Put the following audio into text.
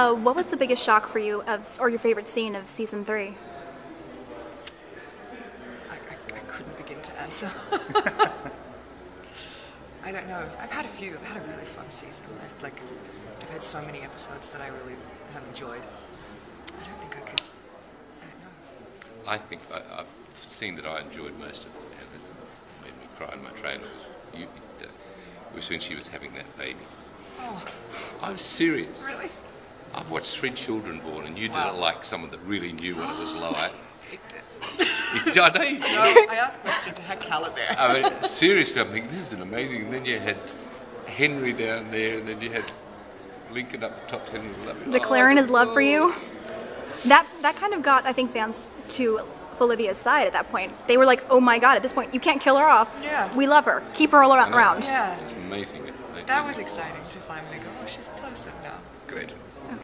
Uh, what was the biggest shock for you of, or your favorite scene of season three? I, I, I couldn't begin to answer. I don't know. I've had a few. I've had a really fun season. I've like, I've had so many episodes that I really have enjoyed. I don't think I could. I don't know. I think I, a scene that I enjoyed most of, it, and this made me cry in my trailer, was, you, uh, was when she was having that baby. Oh, I was serious. really? I've watched three children born, and you Wow. didn't like someone that really knew what it was like. Picked it. I know you did. No, I asked questions. I had Calla there. I mean, seriously, I'm thinking this is an amazing. And then you had Henry down there, and then you had Lincoln up the top telling you love you. Declaring Oh, his love for you. Oh. That that kind of got I think fans to Olivia's side at that point. They were like, "Oh my god! At this point, you can't kill her off. Yeah. we love her. Keep her all I around." Yeah. It's amazing. That was exciting to finally go, oh, she's a person now. Good.